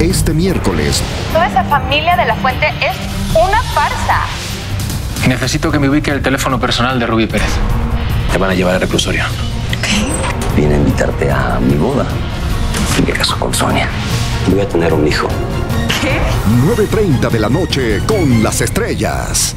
Este miércoles. Toda esa familia de la fuente es una farsa. Necesito que me ubique el teléfono personal de Rubí Pérez. Te van a llevar al reclusorio. Vine a invitarte a mi boda. Me caso con Sonia. Voy a tener un hijo. ¿Qué? 9.30 de la noche con las estrellas.